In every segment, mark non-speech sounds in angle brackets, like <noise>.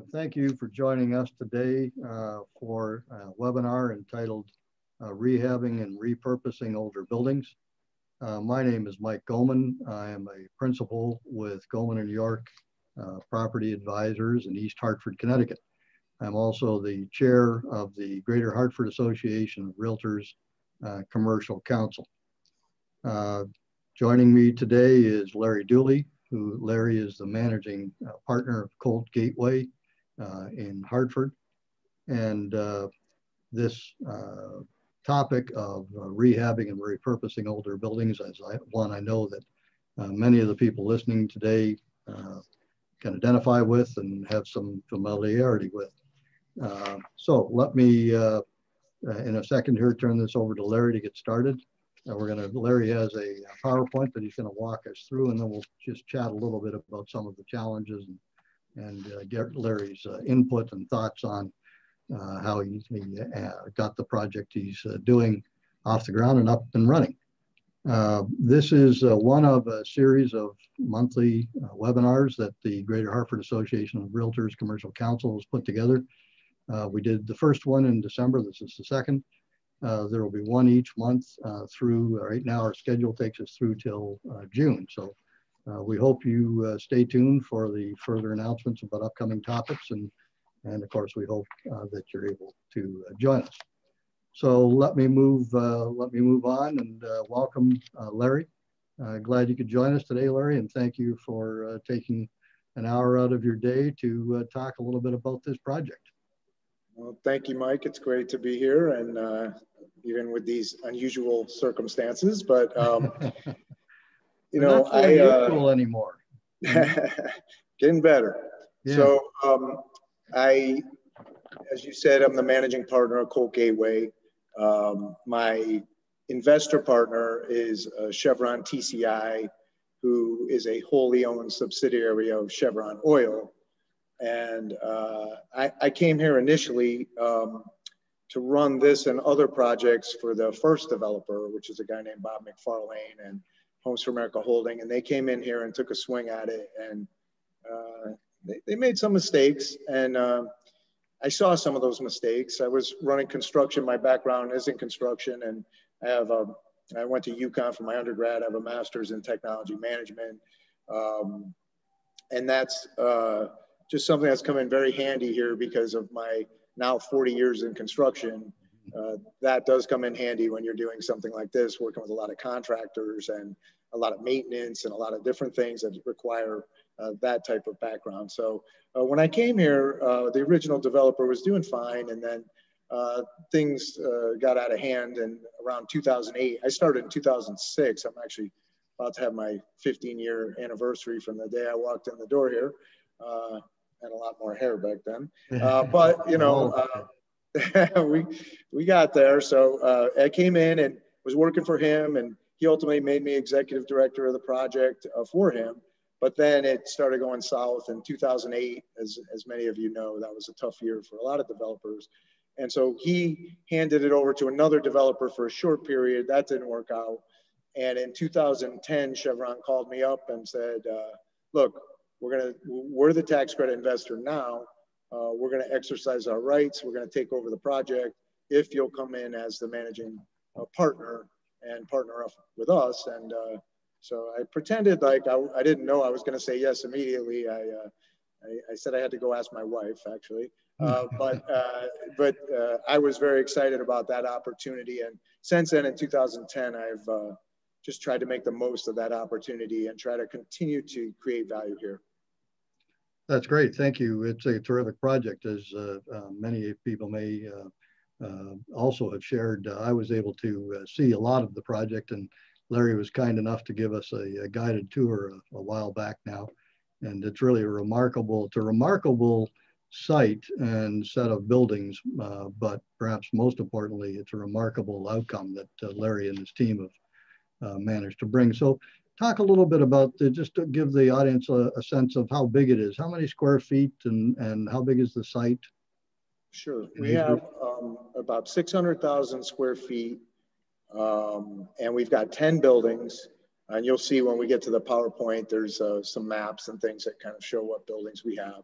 Uh, thank you for joining us today uh, for a webinar entitled uh, Rehabbing and Repurposing Older Buildings. Uh, my name is Mike Goman. I am a principal with Goman and York uh, Property Advisors in East Hartford, Connecticut. I'm also the chair of the Greater Hartford Association of Realtors uh, Commercial Council. joining me today is Larry Dooley, who Larry is the managing partner of Colt Gateway in Hartford. And uh, this uh, topic of uh, rehabbing and repurposing older buildings is one I know that uh, many of the people listening today can identify with and have some familiarity with. so let me, in a second here, turn this over to Larry to get started. And we're going to, Larry has a PowerPoint that he's going to walk us through, and then we'll just chat a little bit about some of the challenges and, and uh, get Larry's uh, input and thoughts on uh, how he, he uh, got the project he's uh, doing off the ground and up and running. Uh, this is one of a series of monthly webinars that the Greater Hartford Association of Realtors Commercial Council has put together. we did the first one in December. This is the second. There will be one each month through, right now our schedule takes us through till June. So uh, we hope you uh, stay tuned for the further announcements about upcoming topics. And, and of course, we hope that you're able to join us. So let me move, let me move on and welcome Larry. glad you could join us today, Larry, and thank you for taking an hour out of your day to talk a little bit about this project. Well, thank you, Mike. It's great to be here and uh, even with these unusual circumstances. But um, <laughs> you know, not I uh, anymore. <laughs> getting better. Yeah. So um, I, as you said, I'm the managing partner of Colt Gateway. Um, my investor partner is uh, Chevron TCI, who is a wholly owned subsidiary of Chevron Oil. And uh, I, I, came here initially um, to run this and other projects for the first developer, which is a guy named Bob McFarlane and Homes for America Holding. And they came in here and took a swing at it. And uh, they, they, made some mistakes. And uh, I saw some of those mistakes. I was running construction. My background is in construction. And I have a, I went to UConn for my undergrad. I have a master's in technology management. Um, and that's uh, just something that's come in very handy here because of my now 40 years in construction, uh, that does come in handy when you're doing something like this, working with a lot of contractors and a lot of maintenance and a lot of different things that require uh, that type of background. So uh, when I came here, uh, the original developer was doing fine, and then uh, things uh, got out of hand. And around 2008, I started in 2006. I'm actually about to have my 15 year anniversary from the day I walked in the door here and a lot more hair back then. <laughs> Uh, but you know, uh, <laughs> we we got there. So uh, I came in and was working for him, and he ultimately made me executive director of the project uh, for him. But then it started going south in 2008, as as many of you know, that was a tough year for a lot of developers. And so he handed it over to another developer for a short period. That didn't work out. And in 2010, Chevron called me up and said, uh, "Look, we're to, we're the tax credit investor now. Uh, we're going to exercise our rights. We're going to take over the project if you'll come in as the managing uh, partner and partner up with us. And uh, so I pretended like I, I didn't know I was going to say yes immediately. I, uh, I, I, said I had to go ask my wife actually. Uh, but uh, but I was very excited about that opportunity. And since then, in 2010, I've just tried to make the most of that opportunity and try to continue to create value here. That's great. Thank you. It's a terrific project, as uh, uh, many people may uh, uh also have shared. Uh, I was able to uh, see a lot of the project, and Larry was kind enough to give us a, a guided tour a, a, while back now. And it's really a remarkable, it's a remarkable site and set of buildings, but perhaps most importantly, it's a remarkable outcome that Larry and his team have managed to bring. So talk a little bit about the, just to give the audience a, a, sense of how big it is. How many square feet and, and how big is the site? Sure. We have um, about 600,000 square feet um, and we've got 10 buildings. And you'll see when we get to the PowerPoint, there's uh, some maps and things that kind of show what buildings we have.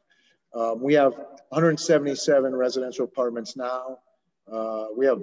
Um, we have 177 residential apartments now. Uh, we have,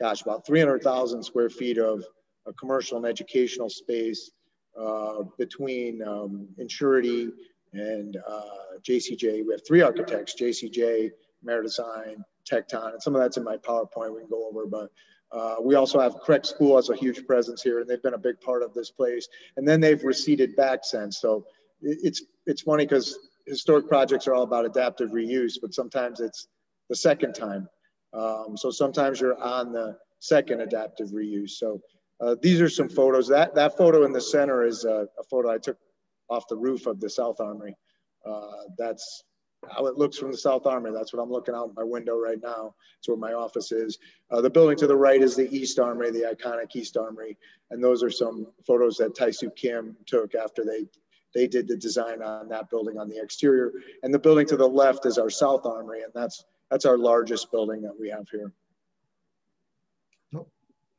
gosh, about 300,000 square feet of a commercial and educational space uh, between um, Insurity and uh, JCJ. We have three architects, JCJ, Meridesign, Tecton, and some of that's in my PowerPoint we can go over, but uh, we also have CREC School has a huge presence here, and they've been a big part of this place. And then they've receded back since. So it's it's funny because historic projects are all about adaptive reuse, but sometimes it's the second time. Um, so sometimes you're on the second adaptive reuse. So uh, these are some photos. That that photo in the center is a, a photo I took off the roof of the South Armory. Uh, that's how it looks from the South Armory. That's what I'm looking out my window right now. It's where my office is. Uh, the building to the right is the East Armory, the iconic East Armory. And those are some photos that Tai Soo Kim took after they they did the design on that building on the exterior. And the building to the left is our South Armory, and that's that's our largest building that we have here.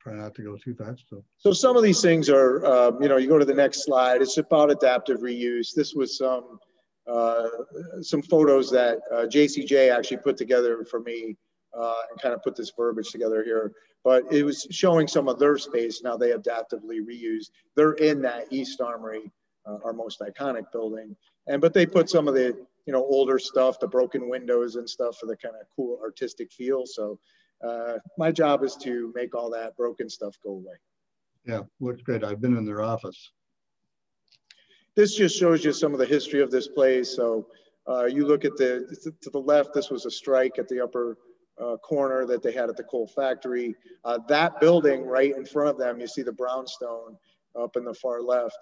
Try not to go too fast. So, so some of these things are, uh, you know, you go to the next slide. It's about adaptive reuse. This was some uh, some photos that uh, JCJ actually put together for me uh, and kind of put this verbiage together here. But it was showing some of their space. Now they adaptively reuse. They're in that East Armory uh, our most iconic building. And but they put some of the you know older stuff, the broken windows and stuff for the kind of cool artistic feel. So uh, my job is to make all that broken stuff go away. Yeah, looks great. I've been in their office. This just shows you some of the history of this place. So uh, you look at the to the left. This was a strike at the upper uh, corner that they had at the Colt factory. Uh, that building right in front of them, you see the brownstone up in the far left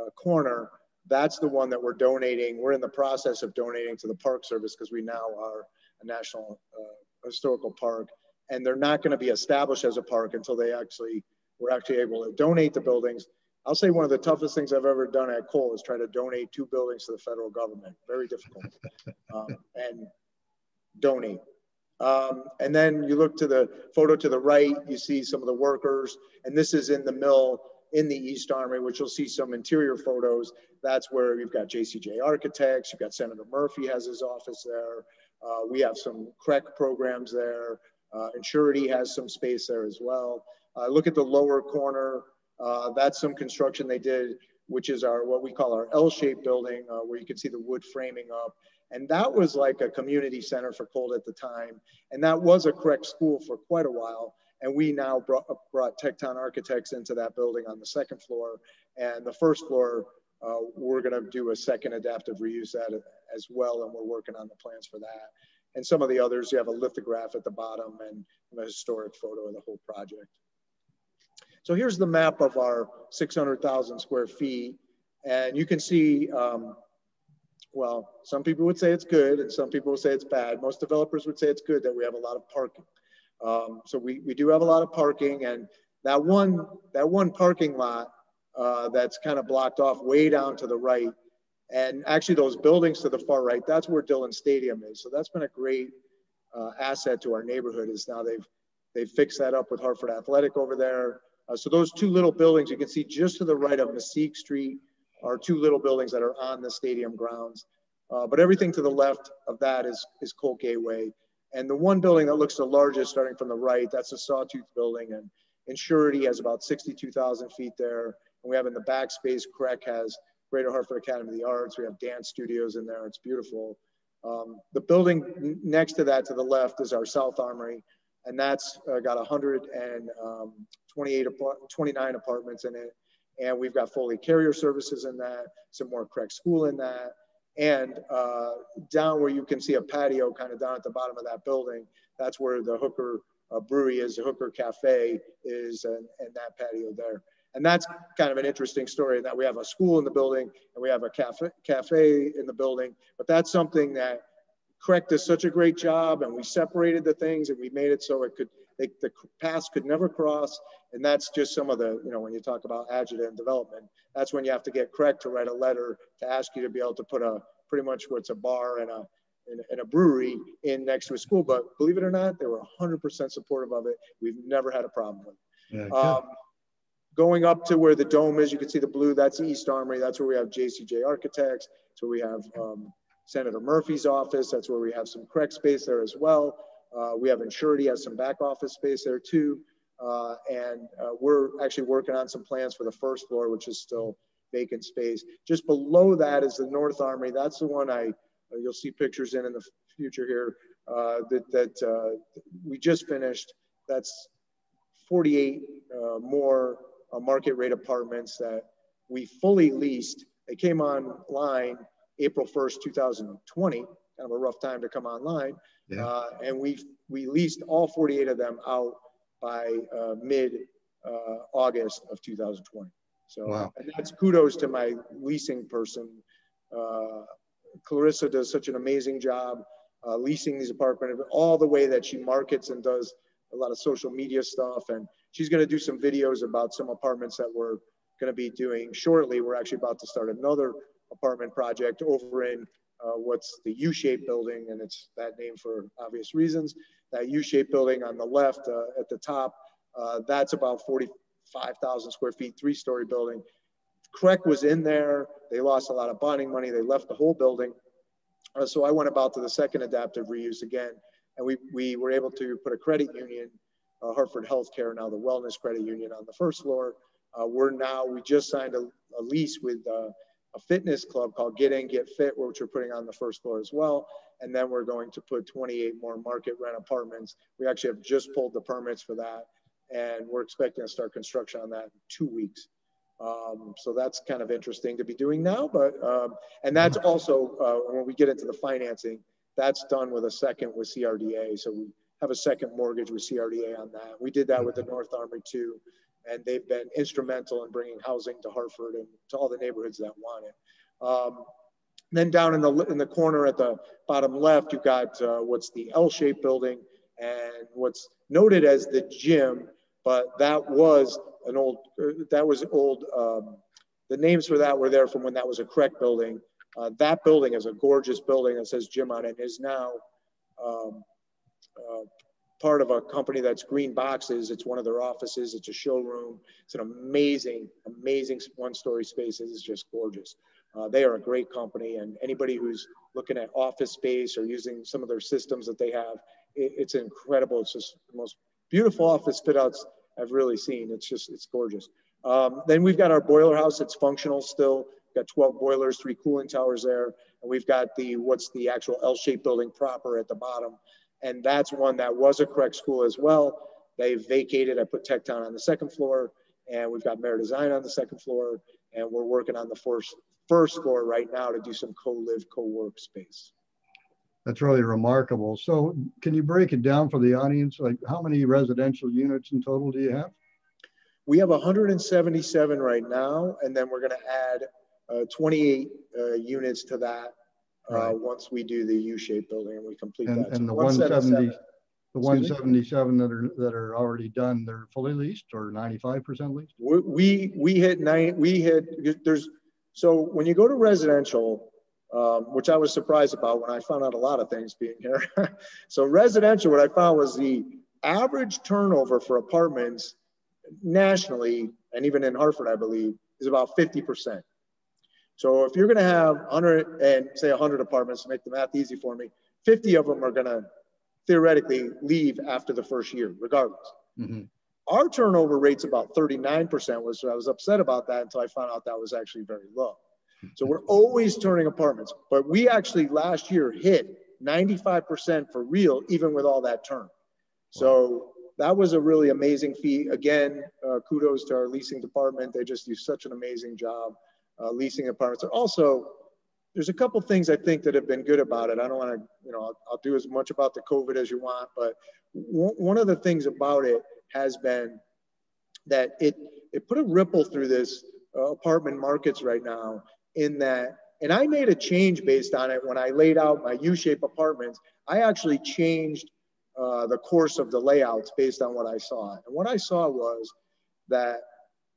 uh, corner, that's the one that we're donating. We're in the process of donating to the Park Service because we now are a national uh, historical park, and they're not going to be established as a park until they actually we're actually able to donate the buildings. I'll say one of the toughest things I've ever done at Colt is try to donate two buildings to the federal government. Very difficult, <laughs> um, and donate. Um, and then you look to the photo to the right, you see some of the workers, and this is in the mill in the East Armory, which you'll see some interior photos. That's where you've got JCJ Architects, you've got Senator Murphy has his office there. Uh, we have some CREC programs there. Uh, Insurity has some space there as well. Uh, look at the lower corner. Uh, that's some construction they did, which is our what we call our L-shaped building, uh, where you can see the wood framing up. And that was like a community center for Colt at the time. And that was a CREC school for quite a while. And we now brought, brought Tecton Architects into that building on the second floor. And the first floor, uh, we're going to do a second adaptive reuse that as well. And we're working on the plans for that. And some of the others, you have a lithograph at the bottom and a historic photo of the whole project. So here's the map of our 600,000 square feet. And you can see, um, well, some people would say it's good and some people would say it's bad. Most developers would say it's good that we have a lot of parking. Um, so we, we do have a lot of parking and that one, that one parking lot uh, that's kind of blocked off way down to the right. And actually those buildings to the far right, that's where Dillon Stadium is. So that's been a great uh, asset to our neighborhood is now they've, they've fixed that up with Hartford Athletic over there. Uh, so those two little buildings you can see just to the right of Masseek Street are two little buildings that are on the stadium grounds. Uh, but everything to the left of that is, is Colt Gateway. And the one building that looks the largest, starting from the right, that's the Sawtooth building. And Insurity has about 62,000 feet there. And we have in the back space, CREC has Greater Hartford Academy of the Arts. We have dance studios in there. It's beautiful. Um, the building next to that to the left is our South Armory. And that's uh, got 128, um, 29 apartments in it. And we've got Foley carrier services in that, some more CREC school in that. And uh, down where you can see a patio kind of down at the bottom of that building, that's where the Hooker uh, Brewery is, the Hooker Cafe is, and, and that patio there. And that's kind of an interesting story that we have a school in the building and we have a cafe, cafe in the building, but that's something that CREC does such a great job and we separated the things and we made it so it could, they, the paths could never cross. And that's just some of the, you know, when you talk about adjunct development, that's when you have to get CREC to write a letter to ask you to be able to put a pretty much what's a bar and a, and, a brewery in next to a school. But believe it or not, they were 100% supportive of it. We've never had a problem with it. Yeah, um, going up to where the dome is, you can see the blue, that's East Armory. That's where we have JCJ Architects. So we have um, Senator Murphy's office. That's where we have some CREC space there as well. Uh, we have Insurity has some back office space there too. Uh, and uh, we're actually working on some plans for the first floor, which is still vacant space. Just below that is the North Armory. That's the one I, uh, you'll see pictures in in the future here uh, that, that uh, we just finished. That's 48 more market rate apartments that we fully leased. They came online April 1st, 2020, kind of a rough time to come online. Yeah. Uh, and we we leased all 48 of them out by uh, mid uh, August of 2020. So wow. and that's kudos to my leasing person. Uh, Clarissa does such an amazing job uh, leasing these apartments, all the way that she markets and does a lot of social media stuff. And she's going to do some videos about some apartments that we're going to be doing shortly. We're actually about to start another apartment project over in uh, what's the U-shaped building, and it's that name for obvious reasons. That U-shaped building on the left uh, at the top, uh, that's about 45,000 square feet, three-story building. CREC was in there. They lost a lot of bonding money. They left the whole building. Uh, so I went about to the second adaptive reuse again, and we, we were able to put a credit union, uh, Hartford Healthcare, now the Wellness Credit Union on the first floor. Uh, we're now, we just signed a, a lease with a fitness club called Get In, Get Fit, which we're putting on the first floor as well. And then we're going to put 28 more market rent apartments. We actually have just pulled the permits for that. And we're expecting to start construction on that in two weeks. Um, so that's kind of interesting to be doing now. But, um, and that's also, uh, when we get into the financing, that's done with a second with CRDA. So we have a second mortgage with CRDA on that. We did that with the North Armory too and they've been instrumental in bringing housing to Hartford and to all the neighborhoods that want it. Um, then down in the in the corner at the bottom left, you've got uh, what's the L-shaped building and what's noted as the gym, but that was an old uh, that was old. Um, the names for that were there from when that was a CREC building. Uh, that building is a gorgeous building that says gym on it. Is now um, part of a company that's Green Boxes. It's one of their offices. It's a showroom. It's an amazing, amazing one-story space. It is just gorgeous. Uh, they are a great company, and anybody who's looking at office space or using some of their systems that they have, it, it's incredible. It's just the most beautiful office fit outs I've really seen. It's just, it's gorgeous. Um, then we've got our boiler house. It's functional still. We've got 12 boilers, three cooling towers there. And we've got the, what's the actual L-shaped building proper at the bottom and that's one that was a CREC school as well. They vacated. I put Tecton on the second floor, and we've got Merit Design on the second floor, and we're working on the first first floor right now to do some co-live, co-work space. That's really remarkable. So, can you break it down for the audience? Like, how many residential units in total do you have? We have 177 right now, and then we're going to add uh, 28 uh, units to that right. once we do the U-shaped building and we complete and, that. And so the 170, the 177 that are that are already done, they're fully leased or 95% leased. We we, we hit nine. We hit there's so when you go to residential, um, which I was surprised about when I found out a lot of things being here. <laughs> so residential, what I found was the average turnover for apartments nationally and even in Hartford, I believe, is about 50 percent. So if you're going to have 100 and say 100 apartments, to make the math easy for me, 50 of them are going to theoretically leave after the first year, regardless. Mm-hmm. Our turnover rate's about 39%, was I was upset about that until I found out that was actually very low. So we're <laughs> always turning apartments, but we actually last year hit 95% for real, even with all that turn. So that was a really amazing feat. Again, uh, kudos to our leasing department. They just do such an amazing job uh, leasing apartments. Also, there's a couple things I think that have been good about it. I don't want to, you know, I'll, I'll, do as much about the COVID as you want, but one of the things about it has been that it it put a ripple through this uh, apartment markets right now. In that, and I made a change based on it when I laid out my U-shaped apartments. I actually changed uh, the course of the layouts based on what I saw, and what I saw was that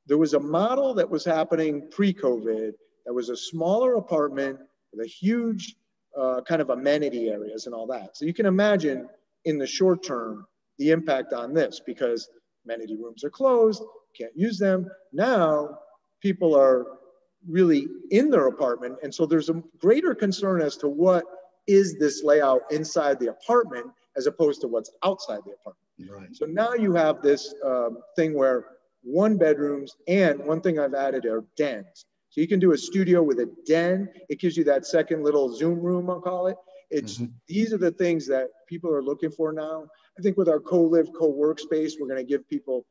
there was a model that was happening pre-COVID that was a smaller apartment with a huge uh, kind of amenity areas and all that. So you can imagine in the short term the impact on this because amenity rooms are closed, can't use them. Now people are really in their apartment. And so there's a greater concern as to what is this layout inside the apartment as opposed to what's outside the apartment. Right. So now you have this um, thing where one bedrooms and one thing I've added are dens. So you can do a studio with a den. It gives you that second little Zoom room, I'll call it. It's mm-hmm. these are the things that people are looking for now. I think with our co-live, co-work space, we're going to give people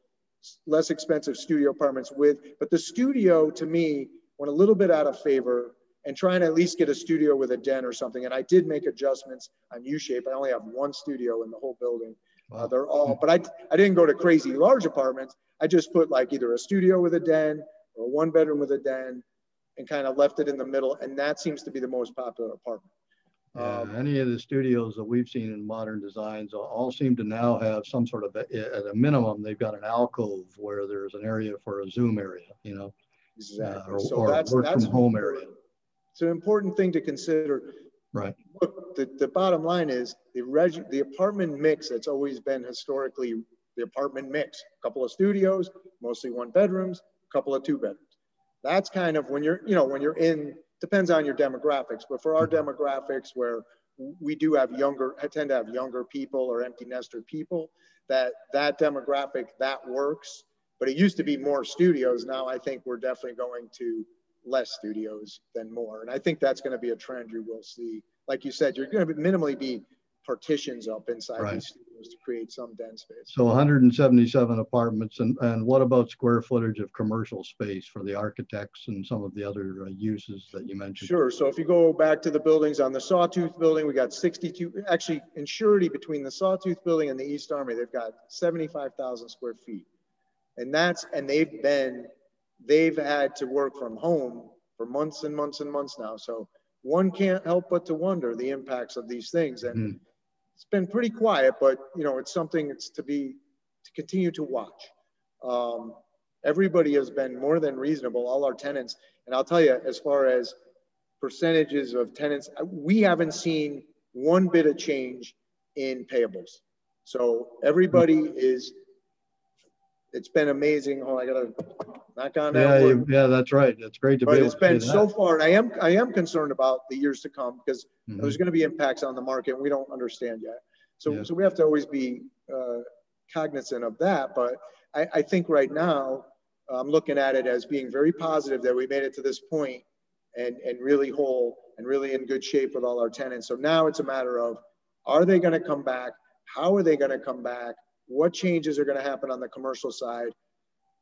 less expensive studio apartments with, but the studio to me went a little bit out of favor and trying to at least get a studio with a den or something. And I did make adjustments on U-shape. I only have one studio in the whole building. Uh, wow. Uh, they're all, but I, I didn't go to crazy large apartments. I just put like either a studio with a den or a one bedroom with a den and kind of left it in the middle. And that seems to be the most popular apartment. Yeah, um, any of the studios that we've seen in modern designs all seem to now have some sort of, at a minimum, they've got an alcove where there's an area for a Zoom area, you know, exactly. Uh, or, so or that's, work that's from home area. It's an important thing to consider. Right. Look, the, the bottom line is the reg, the apartment mix that's always been historically the apartment mix. A couple of studios, mostly one bedrooms, a couple of two bedrooms. That's kind of when you're, you know, when you're in depends on your demographics, but for our mm-hmm. demographics where we do have younger, I tend to have younger people or empty nester people, that that demographic, that works. But it used to be more studios. Now I think we're definitely going to less studios than more. And I think that's going to be a trend you will see. Like you said, you're going to minimally be partitions up inside right. these studios to create some den space. So 177 apartments, and, and what about square footage of commercial space for the architects and some of the other uh, uses that you mentioned? Sure. So if you go back to the buildings on the Sawtooth building, we got 62, actually Insurity between the Sawtooth building and the East Armory, they've got 75,000 square feet. And that's, and they've been, they've had to work from home for months and months and months now. So one can't help but to wonder the impacts of these things. And mm it's been pretty quiet, but you know, it's something it's to be to continue to watch. Um, everybody has been more than reasonable, all our tenants. And I'll tell you, as far as percentages of tenants, we haven't seen one bit of change in payables. So everybody is it's been amazing. Oh, I gotta knock on that. Yeah, yeah, that's right. That's great to but be. it's been so far. I am I am concerned about the years to come because mm-hmm. there's going to be impacts on the market and we don't understand yet. So yeah. so we have to always be uh, cognizant of that. But I, I think right now I'm looking at it as being very positive that we made it to this point and and really whole and really in good shape with all our tenants. So now it's a matter of are they going to come back? How are they going to come back? What changes are going to happen on the commercial side.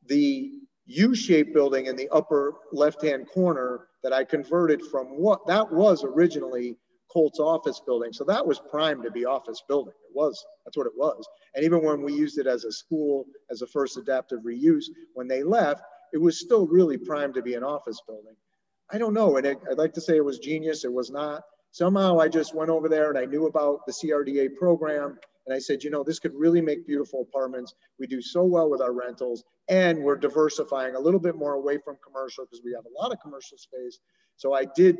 The U-shaped building in the upper left-hand corner that I converted from what that was originally Colt's office building. So that was primed to be office building. It was, that's what it was. And even when we used it as a school, as a first adaptive reuse, when they left, it was still really primed to be an office building. I don't know. And it, I'd like to say it was genius. It was not. Somehow I just went over there and I knew about the CRDA program and I said, you know, this could really make beautiful apartments. We do so well with our rentals and we're diversifying a little bit more away from commercial because we have a lot of commercial space. So I did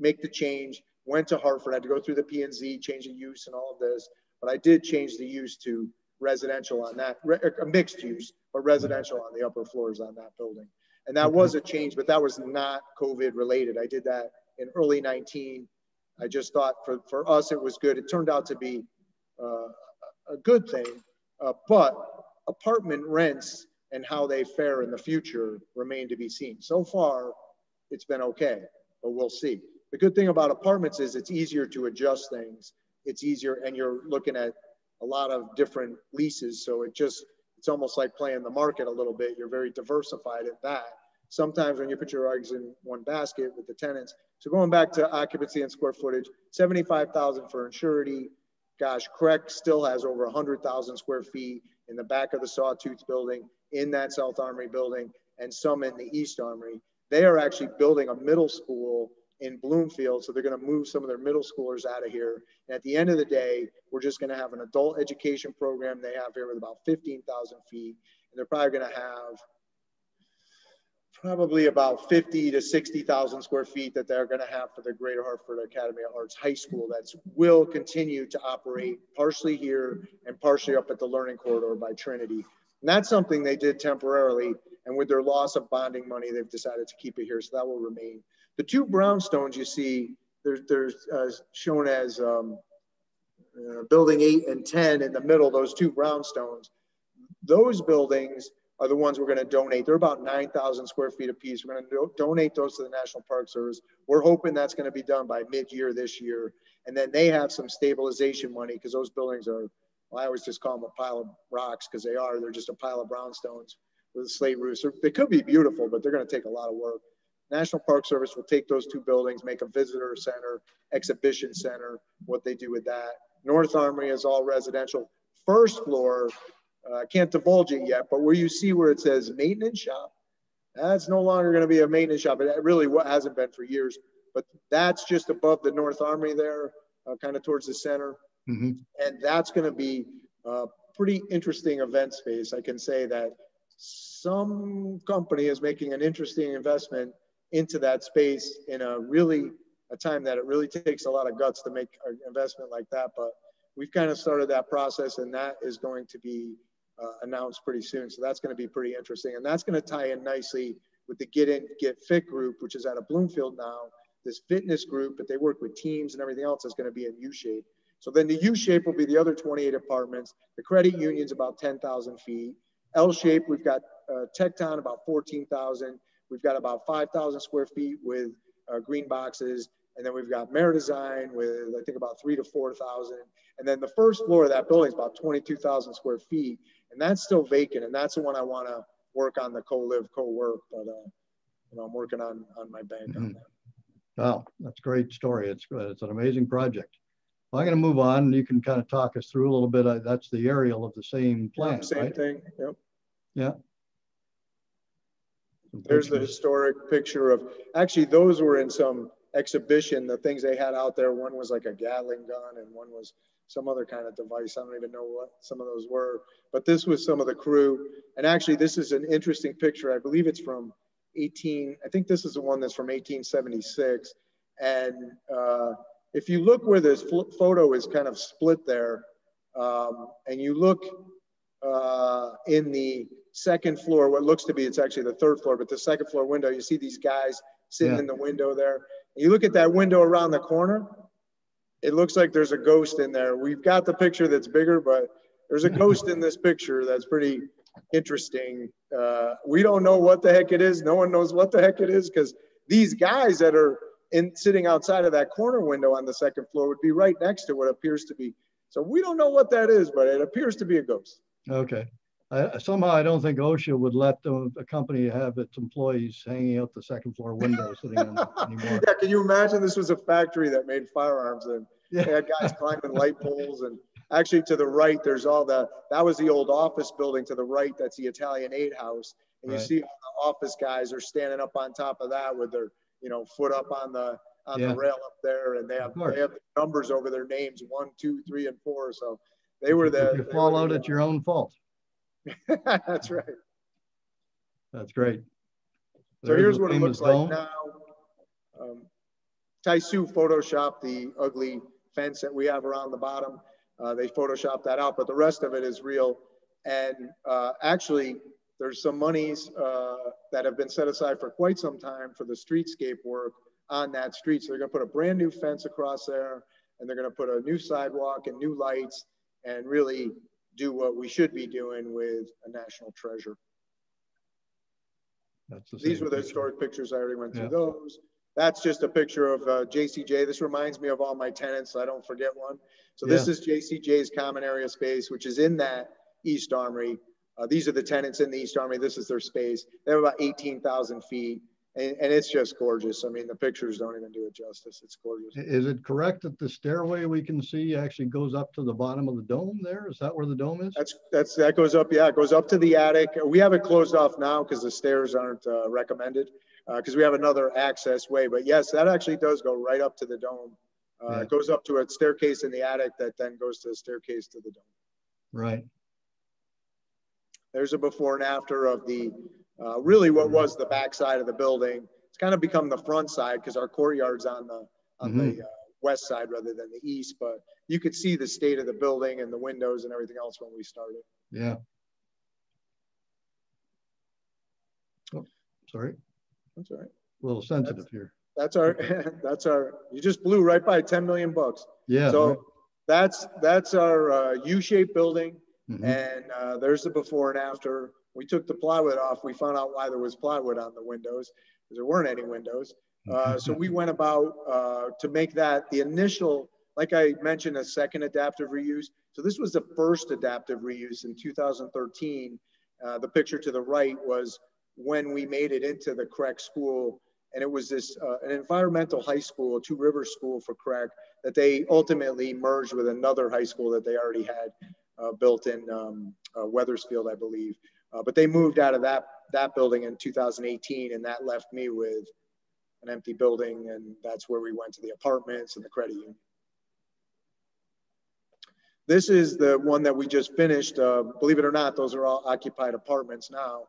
make the change, went to Hartford, I had to go through the P&Z, change the use and all of this, but I did change the use to residential on that, a mixed use, but residential on the upper floors on that building. And that was a change, but that was not COVID related. I did that in early 19. I just thought for, for us, it was good. It turned out to be uh, a good thing, uh, but apartment rents and how they fare in the future remain to be seen. So far, it's been okay, but we'll see. The good thing about apartments is it's easier to adjust things. It's easier, and you're looking at a lot of different leases. So it just, it's almost like playing the market a little bit. You're very diversified at that. Sometimes when you put your eggs in one basket with the tenants. So going back to occupancy and square footage, 75,000 for insurity, gosh, CREC still has over 100,000 square feet in the back of the Sawtooth building, in that South Armory building, and some in the East Armory. They are actually building a middle school in Bloomfield. So they're going to move some of their middle schoolers out of here. And at the end of the day, we're just going to have an adult education program they have here with about 15,000 feet. And they're probably going to have probably about 50 to 60,000 square feet that they're going to have for the Greater Hartford Academy of Arts High School that will continue to operate partially here and partially up at the Learning Corridor by Trinity. And that's something they did temporarily. And with their loss of bonding money, they've decided to keep it here. So that will remain. The two brownstones you see, they're, they're uh, shown as um, uh, building eight and 10 in the middle, those two brownstones. Those buildings are the ones we're going to donate. They're about 9,000 square feet apiece. We're going to do donate those to the National Park Service. We're hoping that's going to be done by mid-year this year. And then they have some stabilization money because those buildings are, well, I always just call them a pile of rocks because they are. They're just a pile of brownstones with slate roofs. They could be beautiful, but they're going to take a lot of work. National Park Service will take those two buildings, make a visitor center, exhibition center, what they do with that. North Armory is all residential. First floor I uh, can't divulge it yet, but where you see where it says maintenance shop, that's no longer going to be a maintenance shop. It really hasn't been for years, but that's just above the North Armory there, uh, kind of towards the center. Mm-hmm. And that's going to be a pretty interesting event space. I can say that some company is making an interesting investment into that space in a really a time that it really takes a lot of guts to make an investment like that. But we've kind of started that process, and that is going to be uh, announced pretty soon. So that's going to be pretty interesting. And that's going to tie in nicely with the Get In, Get Fit group, which is out of Bloomfield now. This fitness group, but they work with teams and everything else is going to be in U shape. So then the U shape will be the other 28 apartments. The credit union's about 10,000 feet. L shape, we've got uh, Tecton about 14,000. We've got about 5,000 square feet with uh, green boxes. And then we've got Meridesign with, I think, about three to 4,000. And then the first floor of that building is about 22,000 square feet and that's still vacant. And that's the one I want to work on the co-live, co-work. But uh, you know, I'm working on on my bank mm-hmm. on that. Wow, that's a great story. It's it's an amazing project. Well, I'm going to move on, and you can kind of talk us through a little bit. Uh, that's the aerial of the same plan. Yeah, same right? thing. Yep. Yeah. Some There's pictures. the historic picture of actually those were in some exhibition. The things they had out there. One was like a Gatling gun, and one was some other kind of device. I don't even know what some of those were, but this was some of the crew. And actually, this is an interesting picture. I believe it's from 18, I think this is the one that's from 1876. And uh, if you look where this photo is kind of split there, um, and you look uh, in the second floor, what looks to be, it's actually the third floor, but the second floor window, you see these guys sitting yeah. in the window there. And you look at that window around the corner, it looks like there's a ghost in there. We've got the picture that's bigger, but there's a ghost in this picture that's pretty interesting. Uh, we don't know what the heck it is. No one knows what the heck it is because these guys that are in sitting outside of that corner window on the second floor would be right next to what appears to be. So we don't know what that is, but it appears to be a ghost. Okay. I, somehow I don't think OSHA would let the, the, company have its employees hanging out the second floor window sitting on <laughs> anymore. Yeah, can you imagine this was a factory that made firearms and yeah. they had guys climbing light poles and actually to the right there's all the that was the old office building to the right that's the Italian aid house and right. you see all the office guys are standing up on top of that with their you know foot up on the on yeah. the rail up there and they have they have numbers over their names one two three and four so they were the if you fall out at your own fault <laughs> That's right. That's great. So There's here's what it looks like now. Um, Tai Soo photoshopped the ugly fence that we have around the bottom. Uh, they photoshopped that out, but the rest of it is real. And uh, actually, there's some monies uh, that have been set aside for quite some time for the streetscape work on that street. So they're going to put a brand new fence across there, and they're going to put a new sidewalk and new lights, and really do what we should be doing with a national treasure. The These were the historic pictures. I already went through yeah. those. That's just a picture of uh, JCJ. This reminds me of all my tenants, so I don't forget one. So yeah. this is JCJ's common area space, which is in that East Armory. Uh, these are the tenants in the East Armory. This is their space. They have about 18,000 feet and, and, it's just gorgeous. I mean, the pictures don't even do it justice. It's gorgeous. Is it correct that the stairway we can see actually goes up to the bottom of the dome there? Is that where the dome is? That's, that's, that goes up. Yeah, it goes up to the attic. We have it closed off now because the stairs aren't uh, recommended because uh, we have another access way. But yes, that actually does go right up to the dome. Uh, yeah. It goes up to a staircase in the attic that then goes to a staircase to the dome. Right. There's a before and after of the uh, really what was the back side of the building. It's kind of become the front side because our courtyard's on the on mm-hmm. the uh, west side rather than the east. But you could see the state of the building and the windows and everything else when we started. Yeah. sorry. That's all right. A little sensitive that's, here. That's our, <laughs> that's our, you just blew right by 10 million bucks. Yeah. So right. that's, that's our uh, U-shaped building. Mm-hmm. And uh, there's the before and after. We took the plywood off. We found out why there was plywood on the windows because there weren't any windows. Uh, so we went about uh, to make that the initial, like I mentioned, a second adaptive reuse. So this was the first adaptive reuse in 2013. Uh, the picture to the right was when we made it into the CREC school. And it was this uh, an environmental high school, Two Rivers School for CREC, that they ultimately merged with another high school that they already had uh, built in um, uh, Wethersfield, I believe. Uh, but they moved out of that, that building in 2018, and that left me with an empty building, and that's where we went to the apartments and the credit union. This is the one that we just finished. Uh, believe it or not, those are all occupied apartments now.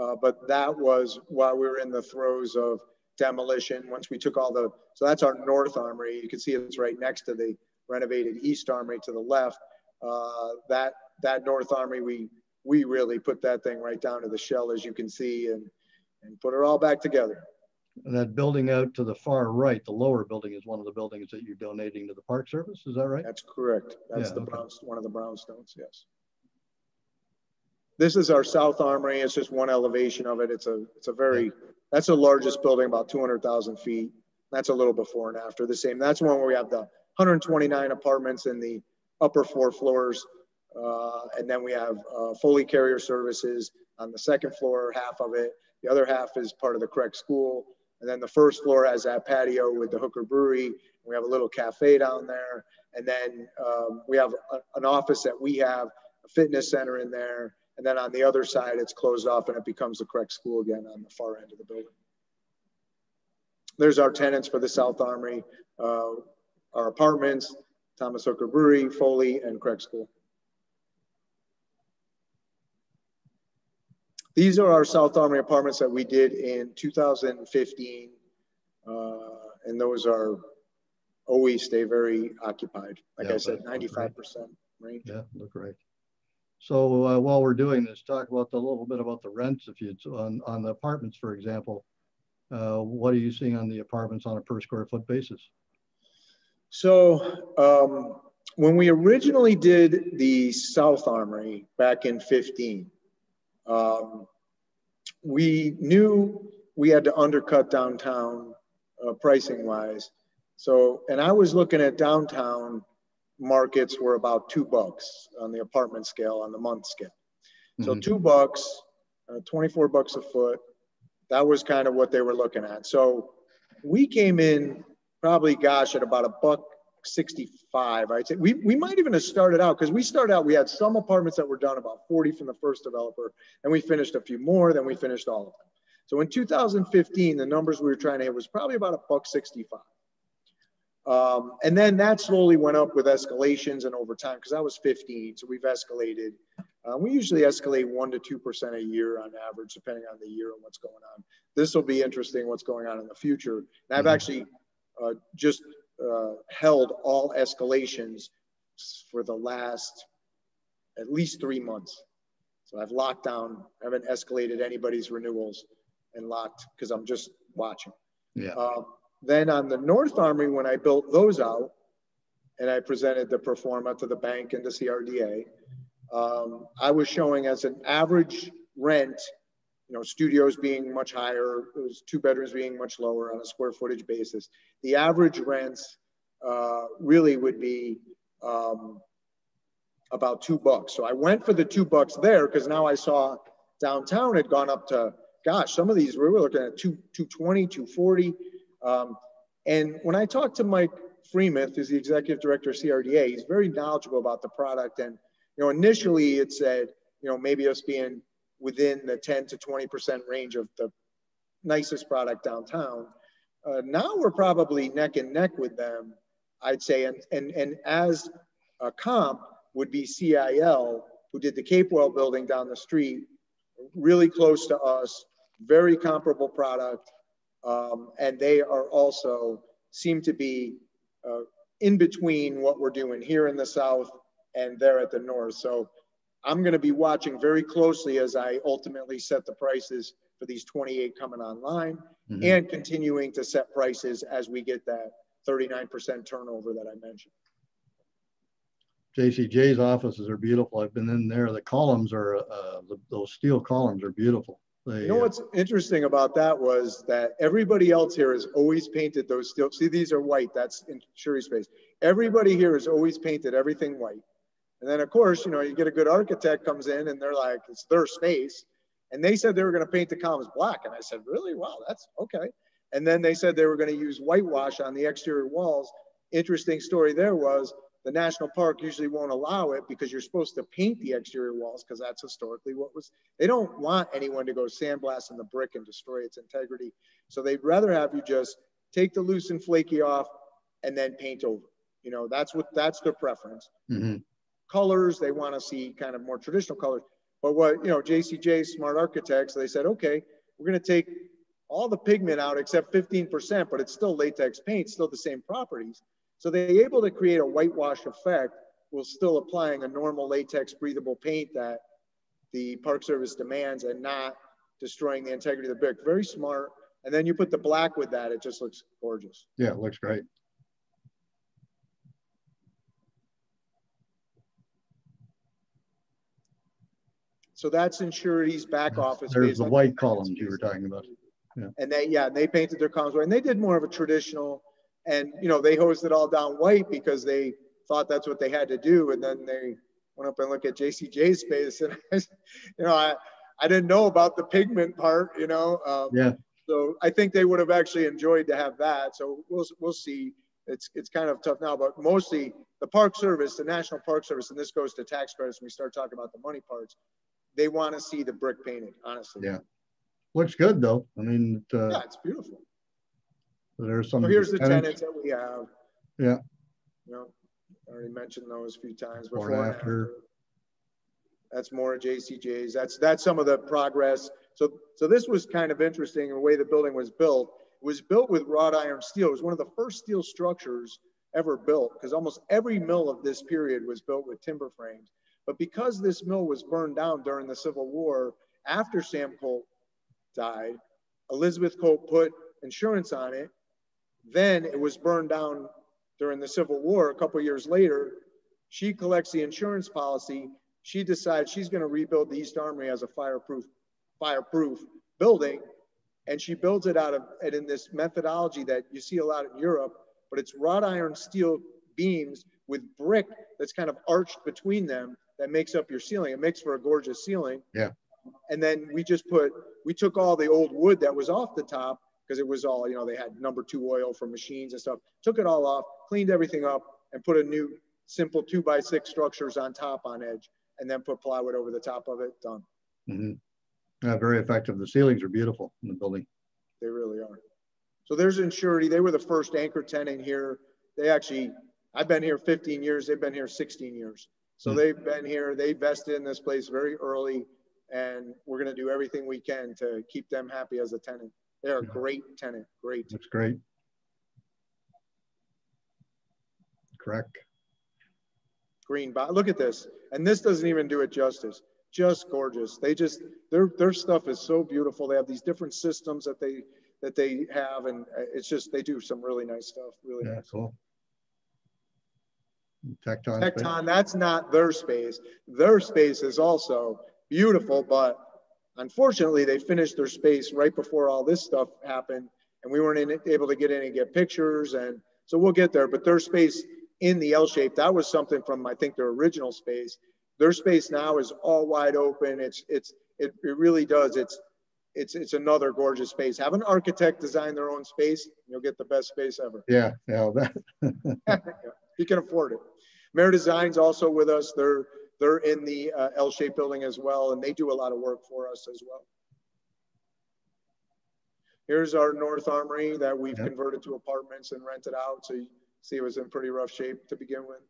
Uh, but that was while we were in the throes of demolition. Once we took all the, so that's our North Armory. You can see it's right next to the renovated East Armory to the left. Uh, that that North Armory, we we really put that thing right down to the shell, as you can see, and and put it all back together. And that building out to the far right, the lower building, is one of the buildings that you're donating to the Park Service. Is that right? That's correct. That's yeah, the okay. brown, one of the brownstones. Yes. This is our South Armory. It's just one elevation of it. It's a it's a very yeah. that's the largest building, about 200,000 feet. That's a little before and after the same. That's one where we have the 129 apartments in the upper four floors, and then we have uh, Foley Carrier Services on the second floor, half of it. The other half is part of the CREC School. And then the first floor has that patio with the Hooker Brewery. We have a little cafe down there. And then um, we have a, an office that we have, a fitness center in there. And then on the other side, it's closed off and it becomes the CREC School again on the far end of the building. There's our tenants for the South Armory, uh, our apartments, Thomas Hooker Brewery, Foley, and CREC School. These are our South Armory apartments that we did in 2015. Uh, and those are always stay very occupied. Like yeah, I said, 95% range. Yeah, look right. So uh, while we're doing this, talk about a little bit about the rents. If you on on the apartments, for example, uh, what are you seeing on the apartments on a per square foot basis? So um, when we originally did the South Armory back in 15, um, we knew we had to undercut downtown uh, pricing wise. So, and I was looking at downtown markets were about two bucks on the apartment scale, on the month scale. So mm-hmm. two bucks, uh, 24 bucks a foot. That was kind of what they were looking at. So we came in probably, gosh, at about a buck 65. I'd say we, we might even have started out because we started out, we had some apartments that were done about 40 from the first developer, and we finished a few more, then we finished all of them. So in 2015, the numbers we were trying to hit was probably about a buck 65. Um, and then that slowly went up with escalations and over time because I was 15, so we've escalated. Uh, we usually escalate one to two percent a year on average, depending on the year and what's going on. This will be interesting what's going on in the future. And I've mm-hmm. actually uh, just uh, held all escalations for the last at least three months. So I've locked down, I haven't escalated anybody's renewals and locked because I'm just watching. Yeah. Uh, then on the North Armory, when I built those out and I presented the pro forma to the bank and the CRDA, um, I was showing as an average rent you know, studios being much higher, two bedrooms being much lower on a square footage basis. The average rents uh, really would be um, about two bucks. So I went for the two bucks there because now I saw downtown had gone up to, gosh, some of these we were looking at two, 220, 240. Um, and when I talked to Mike Freimuth, who's the executive director of CRDA, he's very knowledgeable about the product. And, you know, initially it said, you know, maybe us being within the 10 to 20% range of the nicest product downtown. Uh, now we're probably neck and neck with them, I'd say. And, and, and as a comp would be CIL, who did the Capewell building down the street, really close to us, very comparable product. Um, and they are also seem to be uh, in between what we're doing here in the South and there at the North. So I'm going to be watching very closely as I ultimately set the prices for these 28 coming online mm-hmm. and continuing to set prices as we get that 39% turnover that I mentioned. JCJ's offices are beautiful. I've been in there. The columns are, uh, the, those steel columns are beautiful. They, you know what's interesting about that was that everybody else here has always painted those steel. See, these are white. That's in Shuri space. Everybody here has always painted everything white. And then, of course, you know, you get a good architect comes in and they're like, it's their space. And they said they were going to paint the columns black. And I said, really? Wow, that's okay. And then they said they were going to use whitewash on the exterior walls. Interesting story there was the national park usually won't allow it because you're supposed to paint the exterior walls because that's historically what was they don't want anyone to go sandblasting the brick and destroy its integrity so they'd rather have you just take the loose and flaky off and then paint over you know that's what that's their preference mm-hmm. Colors they want to see kind of more traditional colors but what you know jcj smart architects they said okay we're going to take all the pigment out except 15% but it's still latex paint still the same properties so they're able to create a whitewash effect while still applying a normal latex breathable paint that the Park Service demands and not destroying the integrity of the brick. Very smart. And then you put the black with that, it just looks gorgeous. Yeah, it looks great. So that's Insurity's back office. There's the white columns you were talking about. Yeah. And they, yeah, they painted their columns white. And they did more of a traditional and you know they hosed it all down white because they thought that's what they had to do and then they went up and looked at jcj's space and <laughs> I, you know i i didn't know about the pigment part you know um, yeah so i think they would have actually enjoyed to have that so we'll we'll see it's it's kind of tough now but mostly the park service the national park service and this goes to tax credits when we start talking about the money parts they want to see the brick painted honestly yeah looks good though i mean uh, yeah it's beautiful there's some. So here's the tenants. tenants that we have. Yeah. You know, I already mentioned those a few times before. before and after. after. That's more JCJ's. That's that's some of the progress. So so this was kind of interesting the way the building was built. It was built with wrought iron steel. It was one of the first steel structures ever built because almost every mill of this period was built with timber frames. But because this mill was burned down during the Civil War, after Sam Colt died, Elizabeth Colt put insurance on it then it was burned down during the Civil War a couple years later. She collects the insurance policy. She decides she's going to rebuild the East Armory as a fireproof, fireproof building. And she builds it out of and in this methodology that you see a lot in Europe, but it's wrought iron steel beams with brick that's kind of arched between them that makes up your ceiling. It makes for a gorgeous ceiling. Yeah. And then we just put, we took all the old wood that was off the top because it was all, you know, they had number two oil from machines and stuff. Took it all off, cleaned everything up, and put a new simple two by six structures on top on edge, and then put plywood over the top of it. Done. Mm-hmm. Yeah, very effective. The ceilings are beautiful in the building. They really are. So there's Insurity. They were the first anchor tenant here. They actually, I've been here 15 years. They've been here 16 years. So mm-hmm. they've been here. they vested in this place very early, and we're going to do everything we can to keep them happy as a tenant. They're a great tenant. Great. That's great. Correct. Green. Look at this. And this doesn't even do it justice. Just gorgeous. They just their their stuff is so beautiful. They have these different systems that they that they have, and it's just they do some really nice stuff. Really yeah, nice. cool. Tecton. Tecton. Space. That's not their space. Their space is also beautiful, but Unfortunately, they finished their space right before all this stuff happened, and we weren't in, able to get in and get pictures. And so we'll get there. But their space in the L shape, that was something from I think their original space. Their space now is all wide open. It's it's it, it really does. It's it's it's another gorgeous space. Have an architect design their own space, you'll get the best space ever. Yeah, yeah, that. <laughs> <laughs> you can afford it. Mayor Design's also with us. They're they're in the uh, L-shaped building as well, and they do a lot of work for us as well. Here's our North Armory that we've yep. converted to apartments and rented out. So you see it was in pretty rough shape to begin with.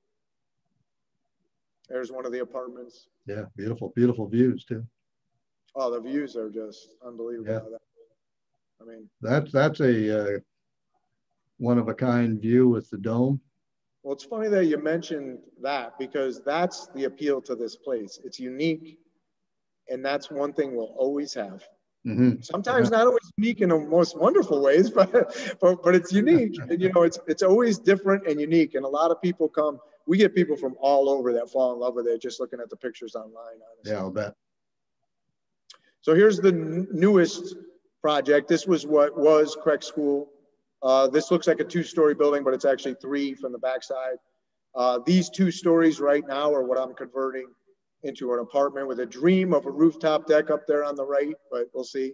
There's one of the apartments. Yeah, beautiful, beautiful views too. Oh, the views are just unbelievable. Yeah. I mean, that's that's a uh, one of a kind view with the dome. Well, it's funny that you mentioned that because that's the appeal to this place. It's unique, and that's one thing we'll always have. Mm-hmm. Sometimes yeah. not always unique in the most wonderful ways, <laughs> but but but it's unique. and you know, it's it's always different and unique. And a lot of people come. We get people from all over that fall in love with it just looking at the pictures online. Honestly. Yeah, I'll bet. So here's the n- newest project. This was what was CREC School. Uh, this looks like a two-story building, but it's actually three from the backside. Uh, these two stories right now are what I'm converting into an apartment with a dream of a rooftop deck up there on the right, but we'll see.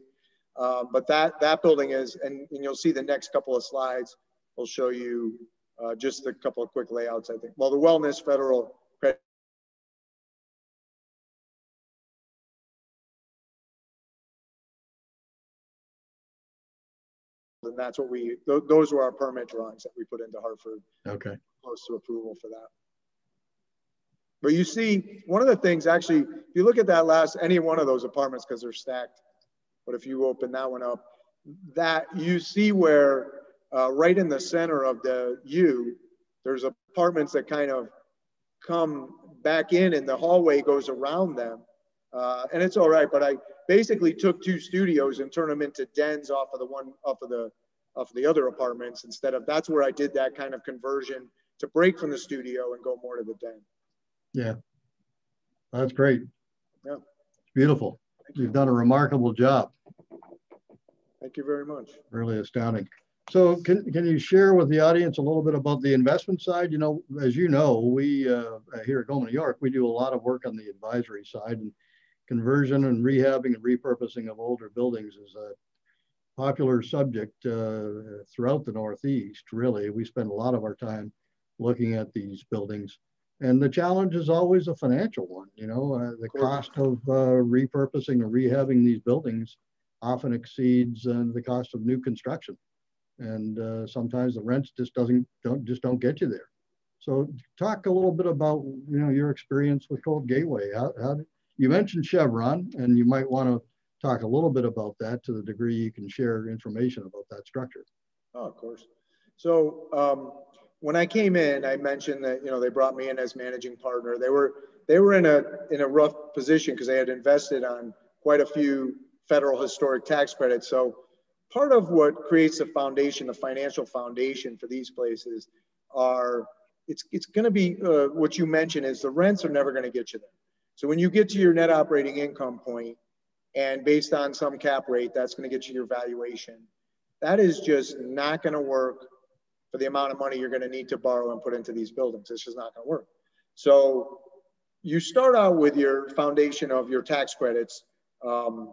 Um, but that that building is, and, and, you'll see the next couple of slides will show you uh, just a couple of quick layouts, I think. Well, the Wellness Federal that's what we, th those were our permit drawings that we put into Hartford. Okay. Close to approval for that. But you see, one of the things actually, if you look at that last, any one of those apartments, because they're stacked, but if you open that one up, that you see where uh, right in the center of the U, there's apartments that kind of come back in and the hallway goes around them. Uh, and it's all right, but I basically took two studios and turned them into dens off of the one, off of the, of the other apartments instead of, that's where I did that kind of conversion to break from the studio and go more to the den. Yeah, that's great. Yeah, beautiful. You. You've done a remarkable job. Thank you very much. Really astounding. So can, can you share with the audience a little bit about the investment side? You know, as you know, we uh, here at Goman + York, we do a lot of work on the advisory side and conversion and rehabbing and repurposing of older buildings is a popular subject uh, throughout the Northeast, really. We spend a lot of our time looking at these buildings. And the challenge is always a financial one. You know, uh, the cost of uh, repurposing or rehabbing these buildings often exceeds uh, the cost of new construction, and uh, sometimes the rents just doesn't don't just don't get you there. So, talk a little bit about you know your experience with Colt Gateway. How, how did, you mentioned Chevron, and you might want to talk a little bit about that to the degree you can share information about that structure. Oh, of course. So. Um, when I came in, I mentioned that you know they brought me in as managing partner. They were they were in a in a rough position because they had invested on quite a few federal historic tax credits. So part of what creates a foundation, a financial foundation for these places, are it's it's going to be uh, what you mentioned is the rents are never going to get you there. So when you get to your net operating income point, and based on some cap rate, that's going to get you your valuation. That is just not going to work for the amount of money you're going to need to borrow and put into these buildings. It's just not going to work. So you start out with your foundation of your tax credits. Um,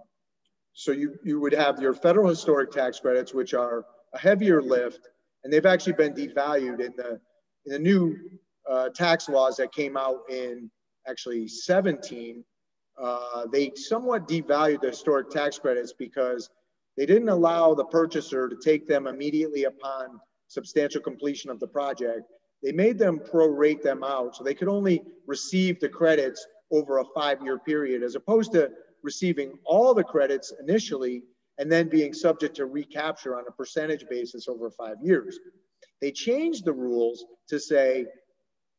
so you, you would have your federal historic tax credits, which are a heavier lift, and they've actually been devalued in the, in the new uh, tax laws that came out in actually 17. Uh, they somewhat devalued the historic tax credits because they didn't allow the purchaser to take them immediately upon substantial completion of the project, they made them prorate them out. So they could only receive the credits over a five year period, as opposed to receiving all the credits initially and then being subject to recapture on a percentage basis over five years. They changed the rules to say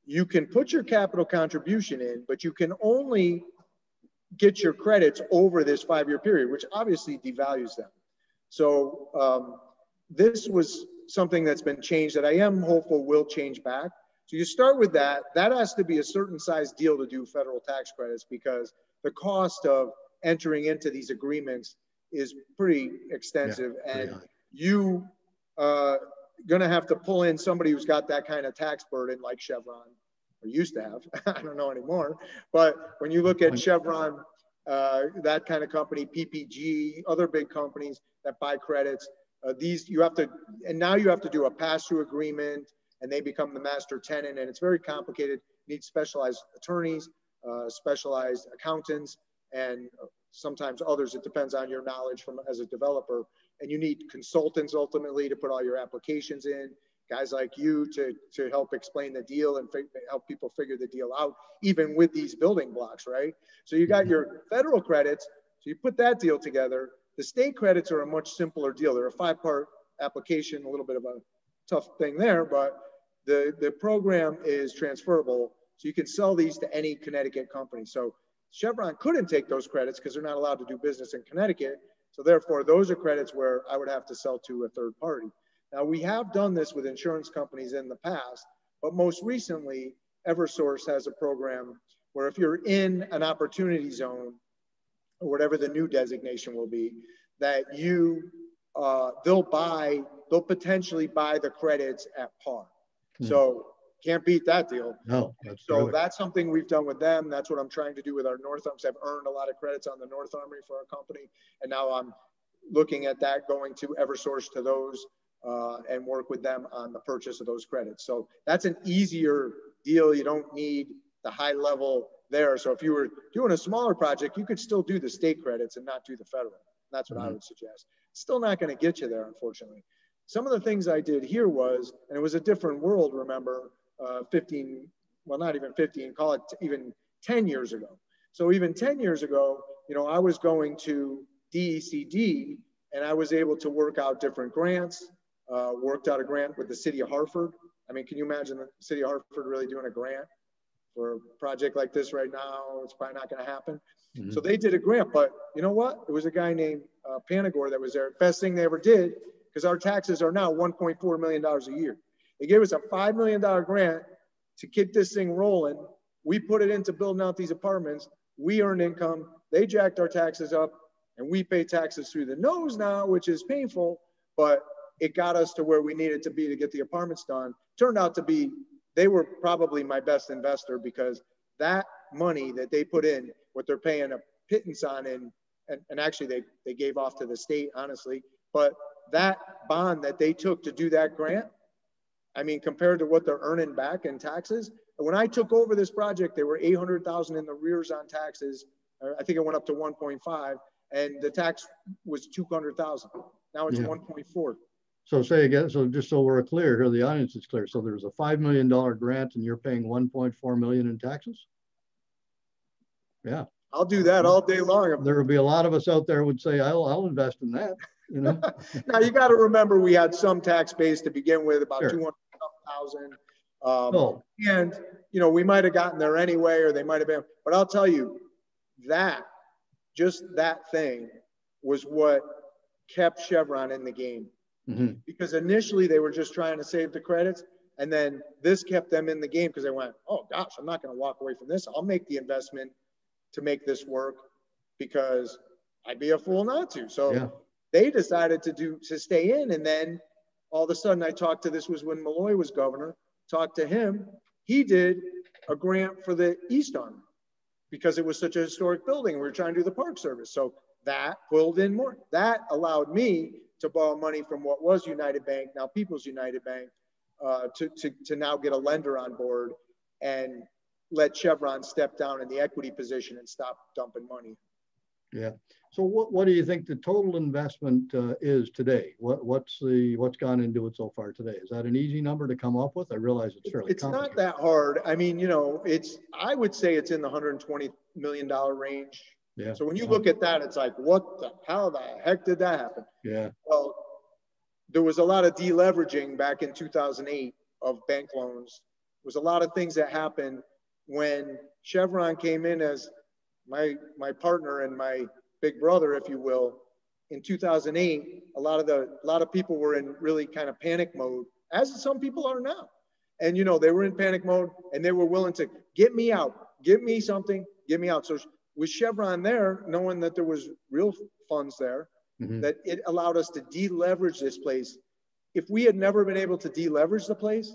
you can put your capital contribution in, but you can only get your credits over this five year period, which obviously devalues them. So um, this was something that's been changed that I am hopeful will change back. So you start with that. That has to be a certain size deal to do federal tax credits because the cost of entering into these agreements is pretty extensive, yeah, and you uh, going to have to pull in somebody who's got that kind of tax burden, like Chevron, or used to have. <laughs> I don't know anymore. But when you look at Chevron, uh, that kind of company, PPG, other big companies that buy credits, uh, these you have to, and now you have to do a pass-through agreement, and they become the master tenant, and it's very complicated. You need specialized attorneys, uh, specialized accountants, and sometimes others. It depends on your knowledge from as a developer, and you need consultants ultimately to put all your applications in. Guys like you to to help explain the deal and help people figure the deal out, even with these building blocks, right? So you got mm-hmm. your federal credits. So you put that deal together the state credits are a much simpler deal. They're a five part application, a little bit of a tough thing there, but the, the program is transferable. So you can sell these to any Connecticut company. So Chevron couldn't take those credits because they're not allowed to do business in Connecticut. So therefore, those are credits where I would have to sell to a third party. Now we have done this with insurance companies in the past, but most recently, Eversource has a program where if you're in an opportunity zone, or whatever the new designation will be, that you uh, they'll buy, they'll potentially buy the credits at par. Hmm. So can't beat that deal. No. so that's something we've done with them. That's what I'm trying to do with our North Arms. I've earned a lot of credits on the North Armory for our company, and now I'm looking at that going to Eversource to those uh, and work with them on the purchase of those credits. So that's an easier deal. You don't need the high level there. So if you were doing a smaller project, you could still do the state credits and not do the federal. That's what mm-hmm. I would suggest. Still not going to get you there, unfortunately. Some of the things I did here was, and it was a different world, remember, uh, 15, well, not even 15, call it even 10 years ago. So even 10 years ago, you know, I was going to DECD and I was able to work out different grants, uh, worked out a grant with the city of Hartford. I mean, can you imagine the city of Hartford really doing a grant for a project like this right now? It's probably not going to happen. Mm-hmm. So they did a grant, but you know what? It was a guy named uh, Panagore that was there. Best thing they ever did because our taxes are now 1.4 million dollars a year. They gave us a five million dollar grant to keep this thing rolling. We put it into building out these apartments. We earned income. They jacked our taxes up, and we pay taxes through the nose now, which is painful, but it got us to where we needed to be to get the apartments done. Turned out to be they were probably my best investor because that money that they put in, what they're paying a pittance on, and, and, and actually they, they gave off to the state, honestly, but that bond that they took to do that grant, I mean, compared to what they're earning back in taxes, when I took over this project, they were 800,000 in the rears on taxes. Uh, I think it went up to 1.5 and the tax was 200,000. Now it's yeah. 1.4. So say again, so just so we're clear here, the audience is clear. So there's a $5 million grant and you're paying 1.4 million in taxes? Yeah. I'll do that all day long. There will be a lot of us out there would say, I'll, I'll invest in that. You know. <laughs> now you got to remember we had some tax base to begin with, about sure. 200,000. Um, oh. And you know we might have gotten there anyway, or they might have been. But I'll tell you, that just that thing was what kept Chevron in the game. Mm-hmm. Because initially they were just trying to save the credits, and then this kept them in the game because they went, "Oh gosh, I'm not going to walk away from this. I'll make the investment to make this work because I'd be a fool not to." So yeah. they decided to do to stay in, and then all of a sudden I talked to this was when Malloy was governor. Talked to him. He did a grant for the East Arm because it was such a historic building. We were trying to do the Park Service, so that pulled in more. That allowed me to borrow money from what was United Bank, now People's United Bank, uh, to, to, to now get a lender on board and let Chevron step down in the equity position and stop dumping money. Yeah. So what, what do you think the total investment uh, is today? What, what's the what's gone into it so far today? Is that an easy number to come up with? I realize it's fairly. It's not that hard. I mean, you know, it's I would say it's in the 120 million dollar range. Yeah. So when you uh-huh. look at that, it's like, what the how the heck did that happen? Yeah. Well, there was a lot of deleveraging back in 2008 of bank loans. There was a lot of things that happened when Chevron came in as my my partner and my big brother, if you will. In 2008, a lot of the a lot of people were in really kind of panic mode, as some people are now. And you know, they were in panic mode and they were willing to get me out, give me something, get me out. So with Chevron there, knowing that there was real funds there, mm-hmm. that it allowed us to deleverage this place. If we had never been able to deleverage the place,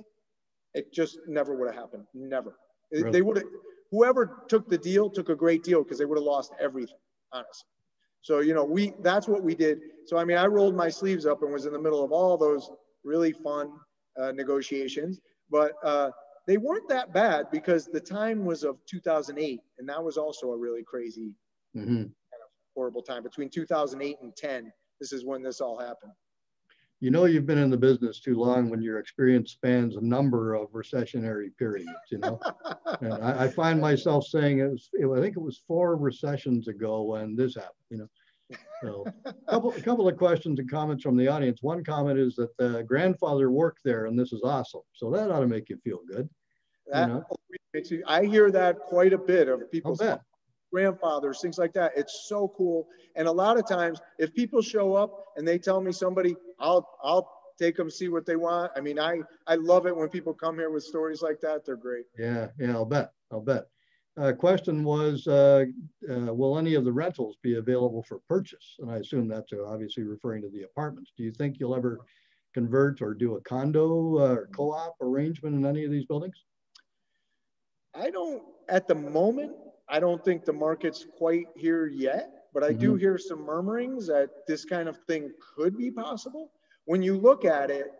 it just never would have happened. Never. Really? They would have. Whoever took the deal took a great deal because they would have lost everything, honestly. So you know, we that's what we did. So I mean, I rolled my sleeves up and was in the middle of all those really fun uh, negotiations. But uh, they weren't that bad because the time was of 2008, and that was also a really crazy, mm-hmm. kind of horrible time. Between 2008 and 10, this is when this all happened. You know, you've been in the business too long when your experience spans a number of recessionary periods. You know, <laughs> and I, I, find myself saying it was, it, I think it was four recessions ago when this happened. You know. So a <laughs> couple, a couple of questions and comments from the audience. One comment is that the grandfather worked there and this is awesome. So that ought to make you feel good. That, you know? I hear that quite a bit of people. grandfathers, things like that. It's so cool. And a lot of times, if people show up and they tell me somebody, I'll I'll take them see what they want. I mean, I I love it when people come here with stories like that. They're great. Yeah, yeah, I'll bet. I'll bet. Uh, question was, uh, uh, will any of the rentals be available for purchase? And I assume that's obviously referring to the apartments. Do you think you'll ever convert or do a condo uh, or co-op arrangement in any of these buildings? I don't, at the moment, I don't think the market's quite here yet, but I mm-hmm. do hear some murmurings that this kind of thing could be possible. When you look at it,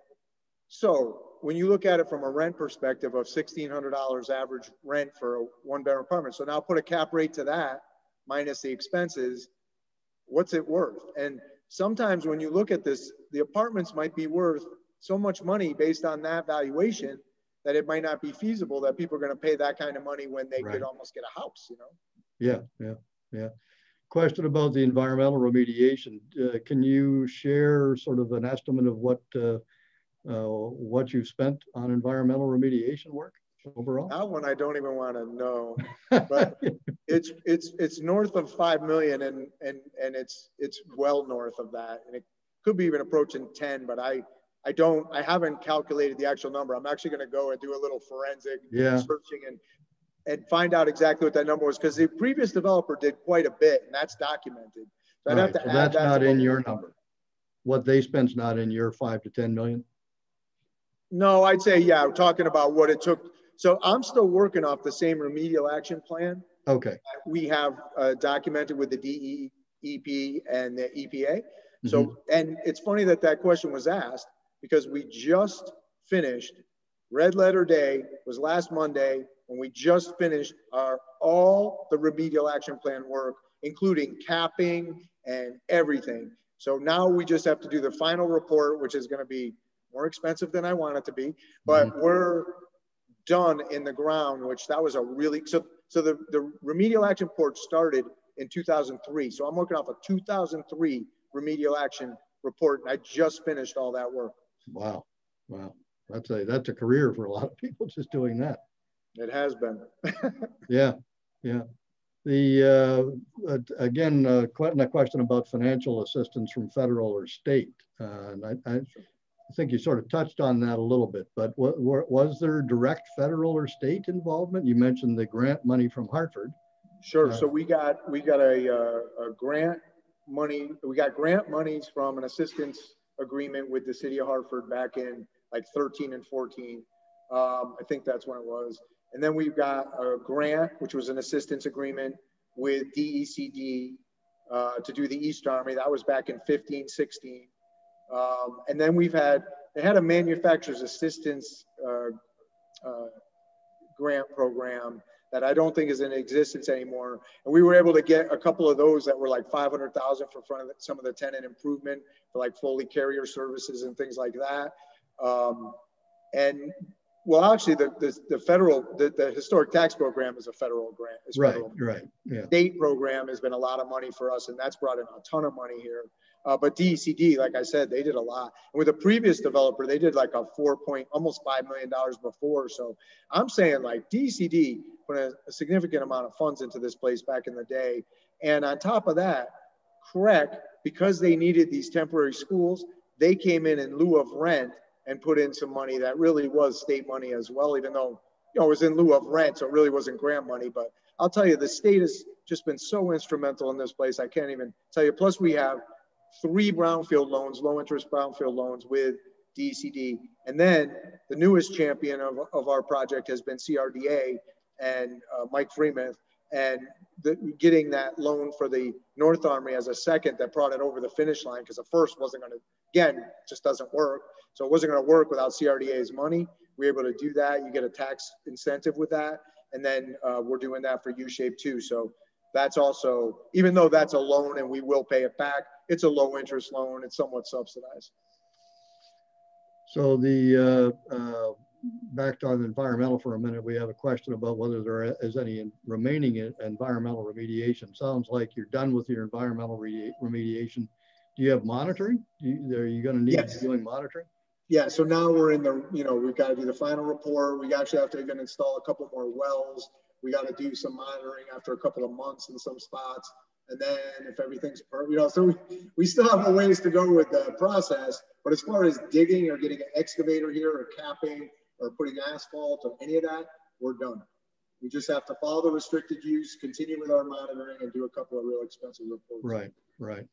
so when you look at it from a rent perspective of $1,600 average rent for a one bedroom apartment, so now put a cap rate to that minus the expenses, what's it worth? And sometimes when you look at this, the apartments might be worth so much money based on that valuation that it might not be feasible that people are going to pay that kind of money when they right. could almost get a house, you know? Yeah, yeah, yeah. Question about the environmental remediation. Uh, can you share sort of an estimate of what uh, uh, what you've spent on environmental remediation work overall? That one I don't even want to know, <laughs> but it's it's it's north of five million, and and and it's it's well north of that, and it could be even approaching ten. But I I don't, I haven't calculated the actual number. I'm actually going to go and do a little forensic yeah. searching and and find out exactly what that number was because the previous developer did quite a bit and that's documented. So I'd have to so add that's that not in your number. number. What they spent's not in your five to 10 million? No, I'd say, yeah, we're talking about what it took. So I'm still working off the same remedial action plan. Okay. We have uh, documented with the DEP and the EPA. So, mm-hmm. and it's funny that that question was asked because we just finished red letter day was last Monday when we just finished our all the remedial action plan work, including capping and everything. So now we just have to do the final report, which is going to be more expensive than I want it to be, but mm-hmm. we're done in the ground, which that was a really so so the, the remedial action report started in 2003. So I'm working off a 2003 remedial action report, and I just finished all that work. Wow. Wow. That's a that's a career for a lot of people just doing that. It has been. <laughs> yeah. Yeah. The uh, again, uh, a question about financial assistance from federal or state. Uh, and I, I, think you sort of touched on that a little bit, but what, what, was there direct federal or state involvement? You mentioned the grant money from Hartford. Sure. Uh, so we got we got a, uh, a grant money. We got grant monies from an assistance agreement with the city of Hartford back in like 13 and 14. Um, I think that's when it was. And then we've got a grant, which was an assistance agreement with DECD uh, to do the East Armory. That was back in 15, 16. Um, and then we've had, they had a manufacturer's assistance uh, uh, grant program that I don't think is in existence anymore. And we were able to get a couple of those that were like 500,000 for front of the, some of the tenant improvement for like Foley carrier services and things like that. Um, and well, actually, the, the, the federal, the, the, historic tax program is a federal grant. Right, federal. right. Yeah. State program has been a lot of money for us, and that's brought in a ton of money here. Uh, but DECD, like I said, they did a lot. And with a previous developer, they did like a four point, almost $5 million before. So I'm saying like DECD put a, a significant amount of funds into this place back in the day. And on top of that, CREC, because they needed these temporary schools, they came in in lieu of rent and put in some money that really was state money as well, even though you know it was in lieu of rent, so it really wasn't grant money. But I'll tell you, the state has just been so instrumental in this place. I can't even tell you. Plus, we have three brownfield loans, low interest brownfield loans with DCD. And then the newest champion of, of our project has been CRDA and uh, Mike Freimuth. And the, getting that loan for the North Armory as a second that brought it over the finish line because the first wasn't going to, again, just doesn't work. So it wasn't going to work without CRDA's money. We were able to do that. You get a tax incentive with that. And then uh, we're doing that for U-Shape too. So that's also, even though that's a loan and we will pay it back, it's a low interest loan. It's somewhat subsidized. So the uh, uh, back on environmental for a minute, we have a question about whether there is any remaining environmental remediation. Sounds like you're done with your environmental remediation. Do you have monitoring? Do you, are you going to need yes. to be doing monitoring? Yeah, so now we're in the, you know, we've got to do the final report. We actually have to even install a couple more wells we got to do some monitoring after a couple of months in some spots. And then if everything's perfect, you know, so we, we still have a ways to go with the process. But as far as digging or getting an excavator here or capping or putting asphalt or any of that, we're done. We just have to follow the restricted use, continue with our monitoring, and do a couple of real expensive reports. Right, right.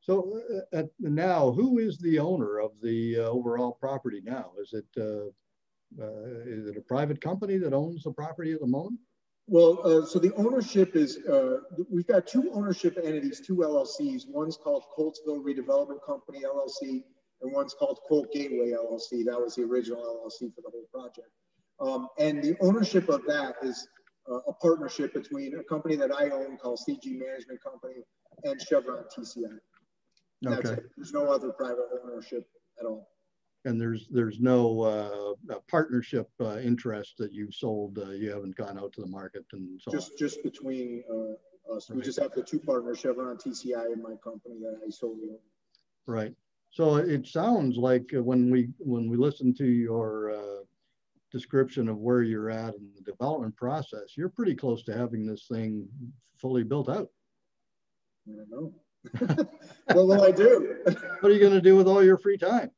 So uh, now, who is the owner of the uh, overall property now? Is it uh, uh is it a private company that owns the property at the moment? Well, uh, so the ownership is, uh, we've got two ownership entities, two LLCs. One's called Coltsville Redevelopment Company LLC, and one's called Colt Gateway LLC. That was the original LLC for the whole project. Um, and the ownership of that is uh, a partnership between a company that I own called CG Management Company and Chevron TCI. That's okay. It. There's no other private ownership at all and there's there's no uh, partnership uh, interest that you've sold. Uh, you haven't gone out to the market and so just on. just between uh, us. Right. We just have the two partners, Chevron TCI, and my company that I sold. Right. So it sounds like when we when we listen to your uh, description of where you're at in the development process, you're pretty close to having this thing fully built out. I don't know. <laughs> what will I do? <laughs> what are you going to do with all your free time?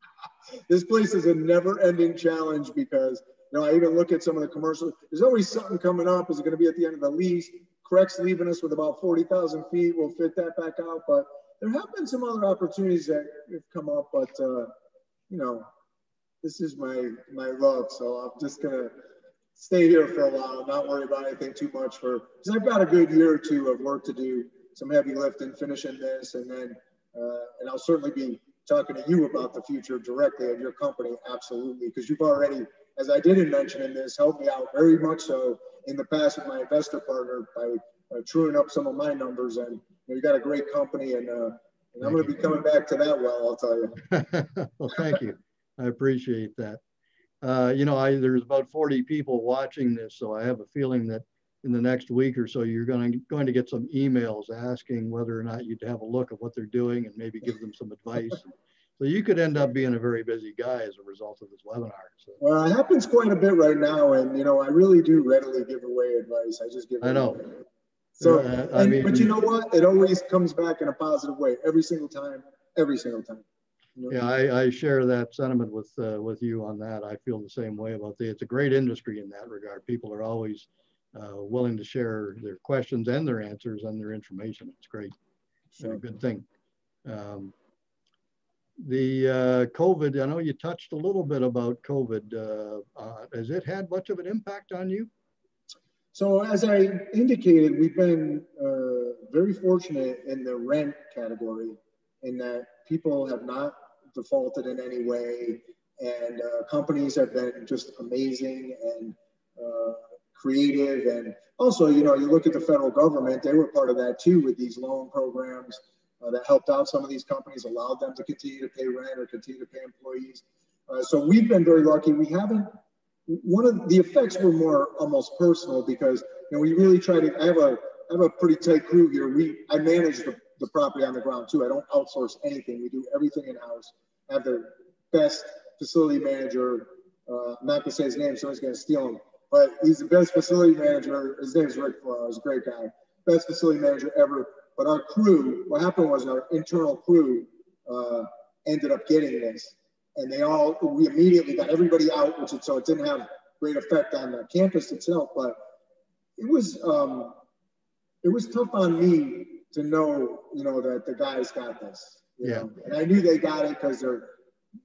This place is a never-ending challenge because you know I even look at some of the commercials. There's always something coming up. Is it going to be at the end of the lease? CREC's leaving us with about 40,000 feet. We'll fit that back out. But there have been some other opportunities that have come up. But uh, you know, this is my my love. So I'm just gonna stay here for a while, not worry about anything too much for because I've got a good year or two of work to do, some heavy lifting, finishing this, and then uh, and I'll certainly be talking to you about the future directly of your company, absolutely, because you've already, as I didn't mention in this, helped me out very much so in the past with my investor partner by uh, truing up some of my numbers. And you, know, you got a great company, and, uh, and I'm going to be coming back to that well, I'll tell you. <laughs> well, thank you. I appreciate that. Uh, you know, I, there's about 40 people watching this, so I have a feeling that in the next week or so, you're going to, going to get some emails asking whether or not you'd have a look at what they're doing and maybe give them some advice. So you could end up being a very busy guy as a result of this webinar. So. Well, it happens quite a bit right now, and you know, I really do readily give away advice. I just give. I know. Away. So, uh, I and, mean, but you know what? It always comes back in a positive way every single time. Every single time. You know? Yeah, I, I, share that sentiment with uh, with you on that. I feel the same way about the. It's a great industry in that regard. People are always uh, willing to share their questions and their answers and their information. It's great. Sure. a good thing. Um, the uh, COVID, I know you touched a little bit about COVID. Uh, uh, has it had much of an impact on you? So as I indicated, we've been uh, very fortunate in the rent category in that people have not defaulted in any way and uh, companies have been just amazing and uh, creative. And also, you know, you look at the federal government, they were part of that too with these loan programs uh, that helped out some of these companies, allowed them to continue to pay rent or continue to pay employees. Uh, so we've been very lucky. We haven't, one of the effects were more almost personal because, you know, we really try to, I have a, I have a pretty tight crew here. We, I manage the, the property on the ground too. I don't outsource anything. We do everything in house. I have the best facility manager. Uh, not gonna say his name, someone's gonna steal him but he's the best facility manager. His name is Rick Flores, a great guy, best facility manager ever. But our crew, what happened was our internal crew uh, ended up getting this, and they all we immediately got everybody out, which it, so it didn't have great effect on the campus itself, but it was um, it was tough on me to know, you know, that the guys got this. yeah. Know? And I knew they got it because they're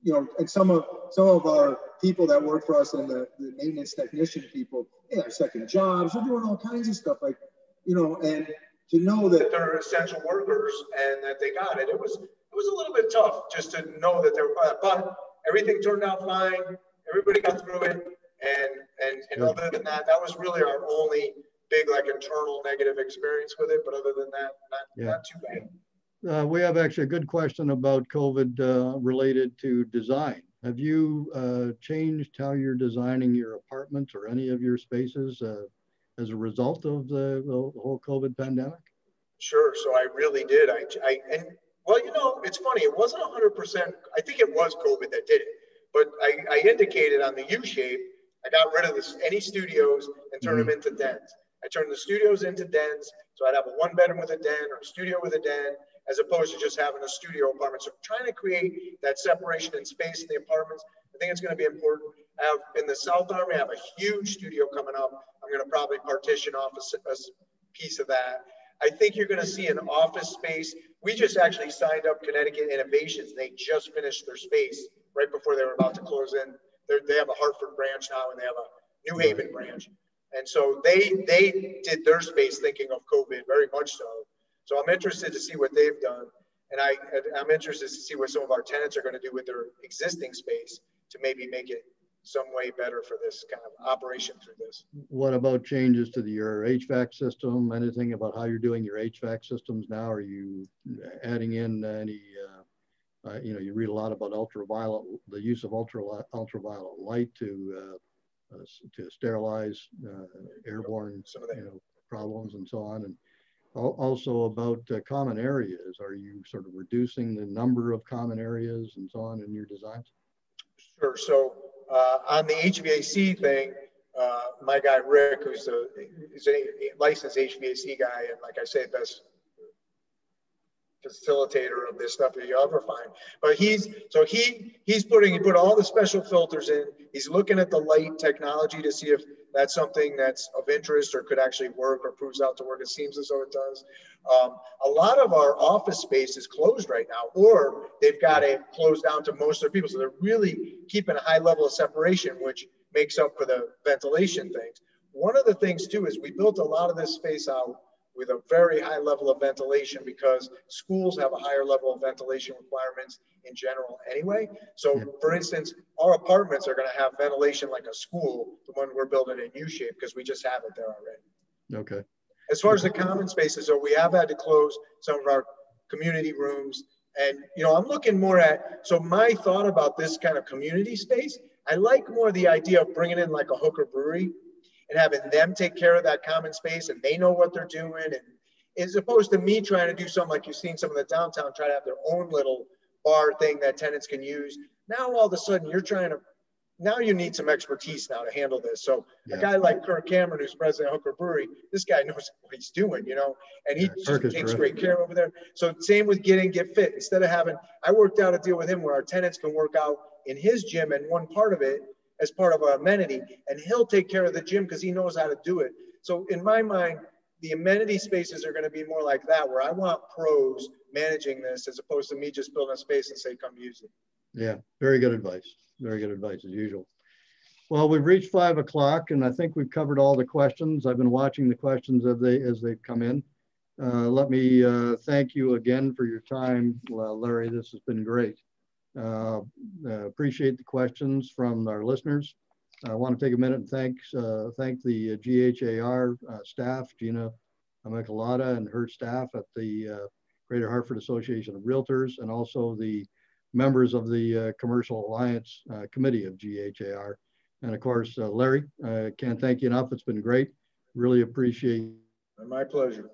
you know, and some of some of our people that work for us and the, the maintenance technician people, they have second jobs, they're doing all kinds of stuff like, you know, and to know that they're essential workers and that they got it, it was it was a little bit tough just to know that they were but everything turned out fine. Everybody got through it. And and, and other than that, that was really our only big like internal negative experience with it. But other than that, not, yeah. not too bad. Uh, we have actually a good question about COVID uh, related to design. Have you uh, changed how you're designing your apartments or any of your spaces uh, as a result of the, the, whole COVID pandemic? Sure. So I really did. I, I and well, you know, it's funny. It wasn't 100%. I think it was COVID that did it. But I, I indicated on the U shape, I got rid of this, any studios and turned mm-hmm. them into dens. I turned the studios into dens. So I'd have a one bedroom with a den or a studio with a den, as opposed to just having a studio apartment. So trying to create that separation in space in the apartments, I think it's going to be important. I have in the South Armory, I have a huge studio coming up. I'm going to probably partition off a, a piece of that. I think you're going to see an office space. We just actually signed up Connecticut Innovations. They just finished their space right before they were about to close in. They're, they have a Hartford branch now, and they have a New Haven branch. And so they they did their space thinking of COVID very much so. So I'm interested to see what they've done, and I I'm interested to see what some of our tenants are going to do with their existing space to maybe make it some way better for this kind of operation through this. What about changes to the, your HVAC system? Anything about how you're doing your HVAC systems now? Are you adding in any, uh, uh, you know, you read a lot about ultraviolet, the use of ultra ultraviolet light to uh, uh to sterilize uh, airborne you know, problems and so on. And also about uh, common areas. Are you sort of reducing the number of common areas and so on in your designs? Sure. So uh, on the HVAC thing, uh, my guy Rick, who's a, a licensed HVAC guy, and like I say, best facilitator of this stuff that you ever find. But he's so he he's putting he put all the special filters in. He's looking at the light technology to see if that's something that's of interest or could actually work or proves out to work. It seems as though it does. Um, a lot of our office space is closed right now, or they've got it closed down to most of their people. So they're really keeping a high level of separation, which makes up for the ventilation things. One of the things too is we built a lot of this space out with a very high level of ventilation because schools have a higher level of ventilation requirements in general anyway. So for instance, our apartments are gonna have ventilation like a school, the one we're building in U-shape because we just have it there already. Okay. As far as the common spaces, so we have had to close some of our community rooms. And, you know, I'm looking more at, so my thought about this kind of community space, I like more the idea of bringing in like a hooker brewery and having them take care of that common space and they know what they're doing. And as opposed to me trying to do something like you've seen some of the downtown try to have their own little bar thing that tenants can use. Now all of a sudden you're trying to now you need some expertise now to handle this. So yeah. a guy like Curt Cameron, who's president of Hooker Brewery, this guy knows what he's doing, you know, and he yeah, takes terrific. great care over there. So same with getting get fit. Instead of having, I worked out a deal with him where our tenants can work out in his gym and one part of it as part of our amenity, and he'll take care of the gym because he knows how to do it. So in my mind, the amenity spaces are going to be more like that, where I want pros managing this as opposed to me just building a space and say, come use it. Yeah, very good advice. Very good advice as usual. Well, we've reached five o'clock and I think we've covered all the questions. I've been watching the questions as they as they've come in. Uh, let me uh, thank you again for your time, Larry. This has been great. Uh, uh, appreciate the questions from our listeners. I want to take a minute and thank, uh, thank the GHAR staff, Gina Michelada and her staff at the Greater Hartford Association of Realtors, and also the members of the Commercial Alliance Committee of GHAR. And of course, Larry, can't thank you enough. It's been great. Really appreciate My pleasure.